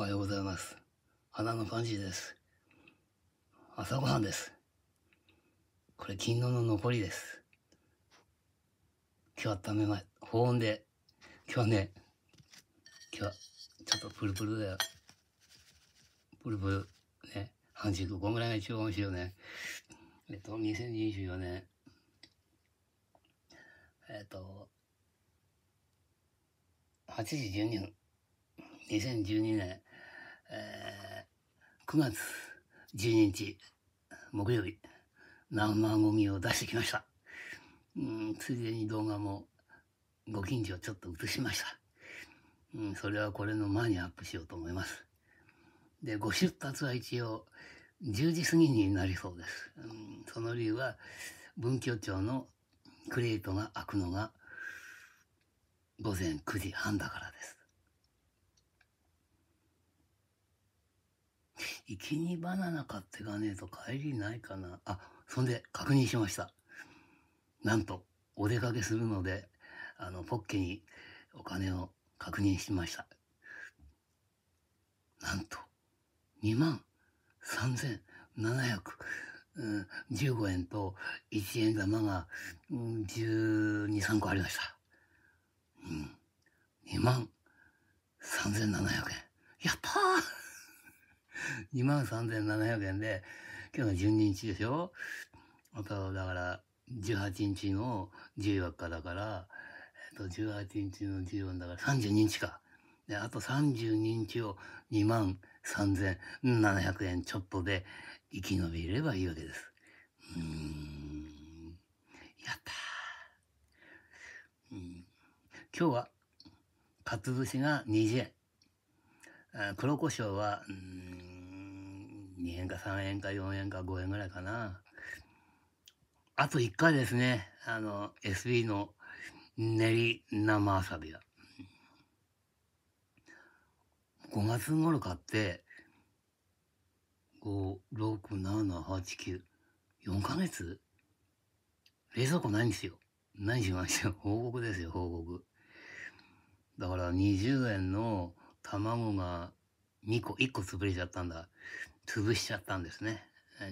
おはようございます。花のパンジーです。朝ごはんです。これ昨日の残りです。今日温めま、保温で、今日はね、今日はちょっとプルプルだよ。プルプル、ね、半熟、こんぐらいが一番美味しいよね。えっと、2024年、えっと、8時12分、2012年、えー、9月12日、木曜日、生ゴミを出してきました。うん、ついでに動画もご近所をちょっと映しました。うん、それはこれの前にアップしようと思います。で、ご出立は一応10時過ぎになりそうです。うん、その理由は文教庁のクリエイトが開くのが午前9時半だからです。生きにバナナ買ってかねえと帰りないかな。あ、そんで確認しました。なんと、お出かけするので、あの、ポッケにお金を確認しました。なんと、2万3715円と1円玉が、12、3個ありました。うん。2万3700円。やったー !2 万3700円で、今日が12日でしょあと、だから、18日の14日だから、えっと、18日の14だから32日か。で、あと32日を2万3700円ちょっとで生き延びればいいわけです。うーん。やったー。うん、今日は、かつぶしが20円。黒胡椒は、うん、2円か3円か4円か5円ぐらいかな。あと1回ですね。あの、SB の練り生わさびは。5月頃買って、5、6、7、8、9、4ヶ月？冷蔵庫ないんですよ。何しましたよ。報告ですよ、報告。だから20円の卵が2個、1個潰れちゃったんだ。潰しちゃったんですね。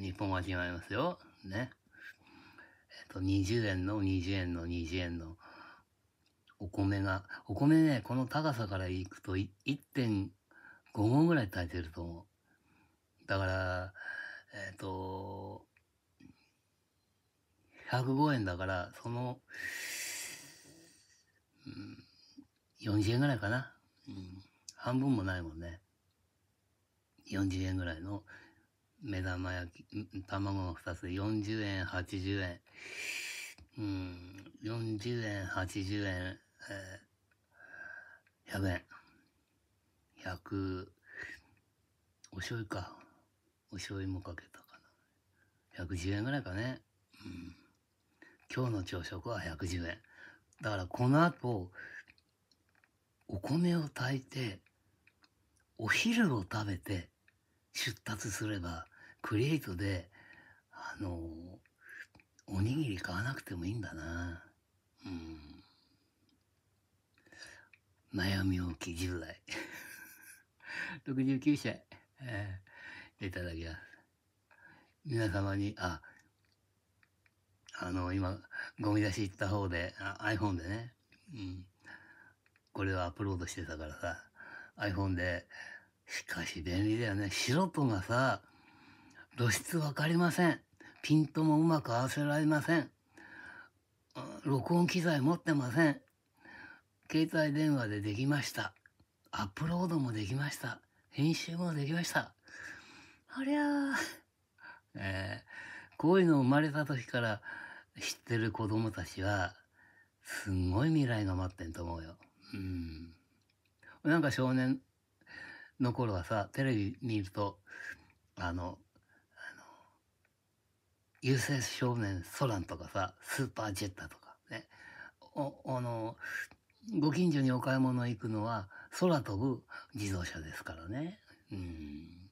日本は違いますよ。ね。えっと、20円の20円の20円のお米が、お米ね、この高さからいくと1.5合ぐらい炊いてると思う。だから、えっ、と、105円だから、その、うん、40円ぐらいかな。うん、半分もないもんね。40円ぐらいの目玉焼き、卵が2つで40円、80円。うん、40円、80円、えー、100円。100、お醤油か。お醤油もかけたかな。110円ぐらいかね。うん。今日の朝食は110円。だからこの後、お米を炊いて、お昼を食べて出立すれば、クリエイトで、あの、おにぎり買わなくてもいいんだな。うん。悩み置き10代。69歳、えー、いただきます。皆様に、あ、あの、今、ゴミ出し行った方で、iPhone でね、うん、これをアップロードしてたからさ、iPhone で、しかし便利だよね。素人がさ、露出わかりません。ピントもうまく合わせられません。録音機材持ってません。携帯電話でできました。アップロードもできました。編集もできました。ありゃー。えー、こういうの生まれた時から知ってる子供たちは、すんごい未来が待ってんと思うよ。うん。なんか少年の頃はさ、テレビ見ると、あの、あの、優勢少年ソランとかさ、スーパージェッタとかね。お、あの、ご近所にお買い物行くのは空飛ぶ自動車ですからね。うん。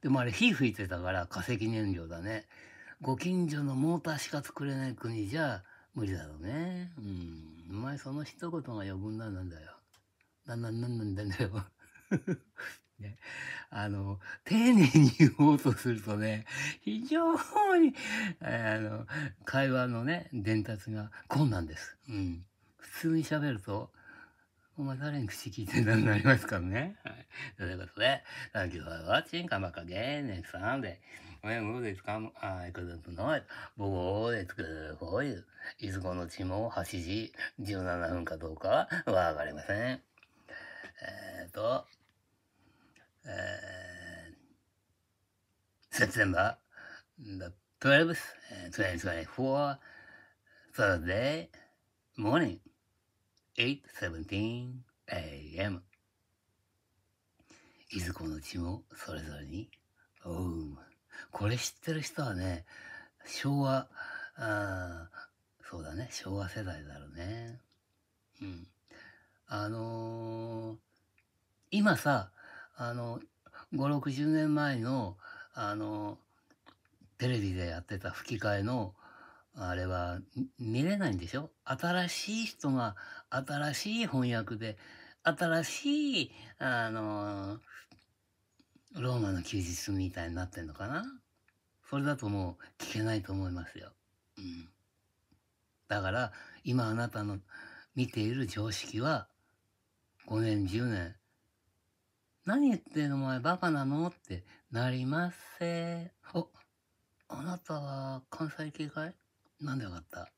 でもあれ火吹いてたから化石燃料だね。ご近所のモーターしか作れない国じゃ無理だろうね。うん。お前その一言が余分なんなんだよ。な、な、なんなんだよ。ね、あの、丁寧に言おうとするとね、非常に、あの、会話のね、伝達が困難です。うん。普通に喋ると、お前誰に口聞いてんだになりますからね。はい。ということで、Thank you for watching. Come back again next Sunday. When will it come? I couldn't know it. But all it's good for you. いつこの地も8時17分かどうかはわかりません。えっ、ー、と、September the 12th, 2024, Thursday morning, 8.17 a.m. いずこの地もそれぞれに、おう。これ知ってる人はね、昭和、あそうだね、昭和世代だろうね。うん。あのー、今さ、あの、5、60年前の、あの、テレビでやってた吹き替えの、あれは見れないんでしょ？新しい人が新しい翻訳で、新しい、あの、ローマの休日みたいになってんのかな？それだともう聞けないと思いますよ。うん。だから、今あなたの見ている常識は、5年、10年、何言ってんのお前バカなの？ってなりません。お、あなたは関西系かいなんでよかった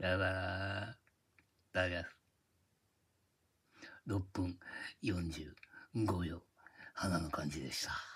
じゃあら、だが、6分45秒、花の感じでした。